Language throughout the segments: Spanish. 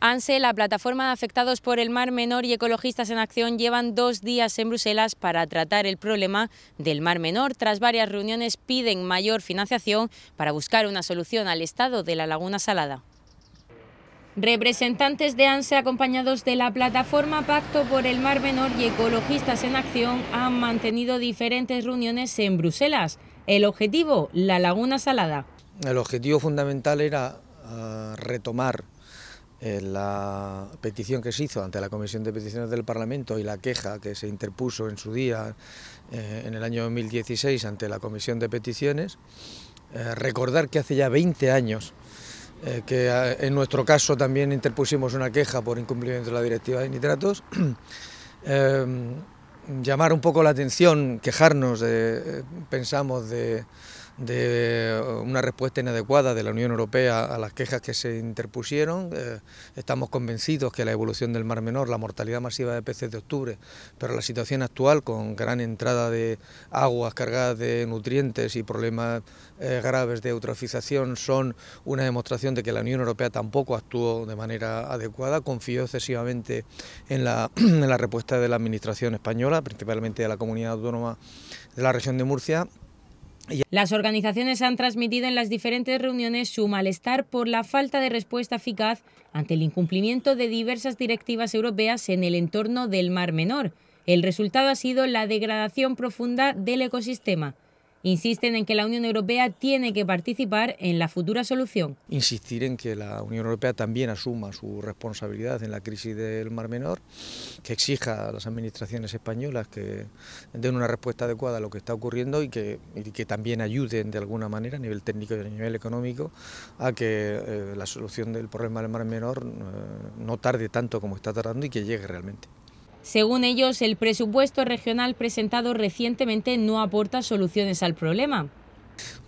ANSE, la plataforma de afectados por el Mar Menor y Ecologistas en Acción llevan dos días en Bruselas para tratar el problema del Mar Menor. Tras varias reuniones piden mayor financiación para buscar una solución al estado de la Laguna Salada. Representantes de ANSE acompañados de la plataforma Pacto por el Mar Menor y Ecologistas en Acción han mantenido diferentes reuniones en Bruselas. El objetivo, la Laguna Salada. El objetivo fundamental era uh, retomar la petición que se hizo ante la Comisión de Peticiones del Parlamento y la queja que se interpuso en su día, eh, en el año 2016, ante la Comisión de Peticiones. Eh, recordar que hace ya 20 años que en nuestro caso también interpusimos una queja por incumplimiento de la directiva de nitratos. llamar un poco la atención, quejarnos, de, pensamos, de de una respuesta inadecuada de la Unión Europea a las quejas que se interpusieron. Eh, estamos convencidos que la evolución del Mar Menor, la mortalidad masiva de peces de octubre, pero la situación actual con gran entrada de aguas cargadas de nutrientes y problemas eh, graves de eutrofización son una demostración de que la Unión Europea tampoco actuó de manera adecuada, confió excesivamente en la, en la respuesta de la Administración española, principalmente de la Comunidad Autónoma de la región de Murcia, las organizaciones han transmitido en las diferentes reuniones su malestar por la falta de respuesta eficaz ante el incumplimiento de diversas directivas europeas en el entorno del Mar Menor. El resultado ha sido la degradación profunda del ecosistema. Insisten en que la Unión Europea tiene que participar en la futura solución. Insistir en que la Unión Europea también asuma su responsabilidad en la crisis del Mar Menor, que exija a las administraciones españolas que den una respuesta adecuada a lo que está ocurriendo y que, también ayuden de alguna manera a nivel técnico y a nivel económico a que eh, la solución del problema del Mar Menor eh, no tarde tanto como está tardando y que llegue realmente. Según ellos, el presupuesto regional presentado recientemente no aporta soluciones al problema.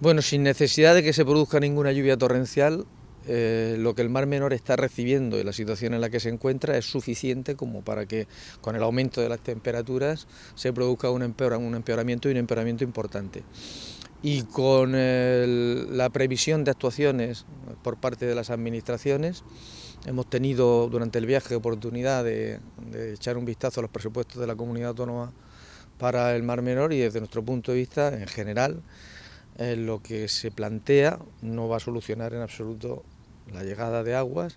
Bueno, sin necesidad de que se produzca ninguna lluvia torrencial, eh, lo que el Mar Menor está recibiendo y la situación en la que se encuentra es suficiente como para que con el aumento de las temperaturas se produzca un, empeoramiento y un empeoramiento importante. Y con la previsión de actuaciones por parte de las administraciones, Hemos tenido durante el viaje oportunidad de, echar un vistazo a los presupuestos de la comunidad autónoma para el Mar Menor y desde nuestro punto de vista, en general, eh, lo que se plantea no va a solucionar en absoluto la llegada de aguas.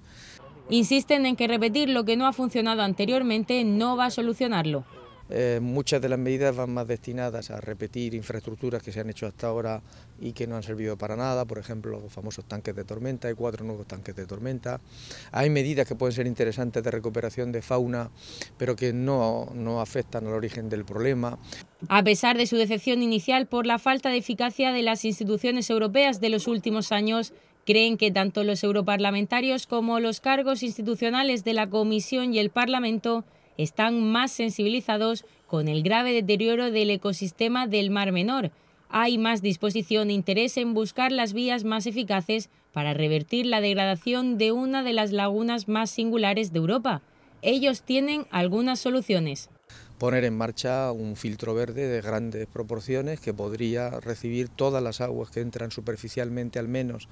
Insisten en que repetir lo que no ha funcionado anteriormente no va a solucionarlo. Eh, muchas de las medidas van más destinadas a repetir infraestructuras que se han hecho hasta ahora y que no han servido para nada, por ejemplo los famosos tanques de tormenta, hay cuatro nuevos tanques de tormenta. Hay medidas que pueden ser interesantes de recuperación de fauna, pero que no, no afectan al origen del problema. A pesar de su decepción inicial por la falta de eficacia de las instituciones europeas de los últimos años, creen que tanto los europarlamentarios como los cargos institucionales de la Comisión y el Parlamento están más sensibilizados con el grave deterioro del ecosistema del Mar Menor. Hay más disposición e interés en buscar las vías más eficaces para revertir la degradación de una de las lagunas más singulares de Europa. Ellos tienen algunas soluciones poner en marcha un filtro verde de grandes proporciones que podría recibir todas las aguas que entran superficialmente al menos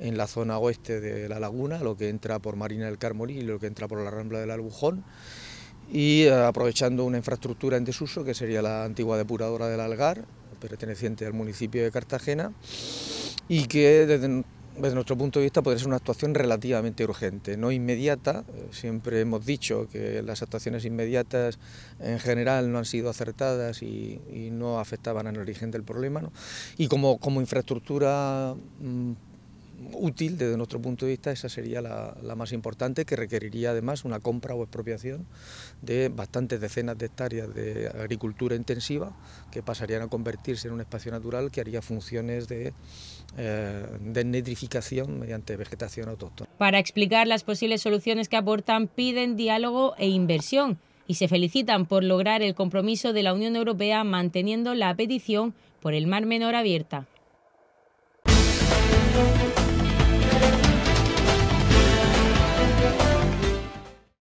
en la zona oeste de la laguna, lo que entra por Marina del Carmolí y lo que entra por la Rambla del Albujón y eh, aprovechando una infraestructura en desuso que sería la antigua depuradora del Algar, perteneciente al municipio de Cartagena, y que desde, nuestro punto de vista podría ser una actuación relativamente urgente, no inmediata. Siempre hemos dicho que las actuaciones inmediatas en general no han sido acertadas y, no afectaban al origen del problema. Y como, como infraestructura mm, útil desde nuestro punto de vista, esa sería la, más importante, que requeriría además una compra o expropiación de bastantes decenas de hectáreas de agricultura intensiva que pasarían a convertirse en un espacio natural que haría funciones de eh, mediante vegetación autóctona. Para explicar las posibles soluciones que aportan, piden diálogo e inversión y se felicitan por lograr el compromiso de la Unión Europea manteniendo la petición por el Mar Menor abierta.